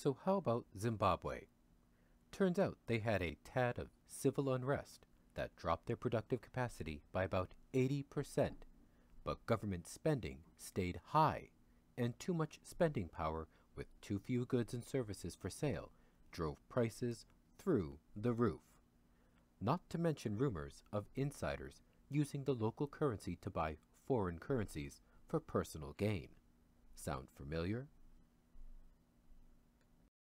So how about Zimbabwe? Turns out they had a tad of civil unrest that dropped their productive capacity by about 80%, but government spending stayed high, and too much spending power with too few goods and services for sale drove prices through the roof. Not to mention rumors of insiders using the local currency to buy foreign currencies for personal gain. Sound familiar?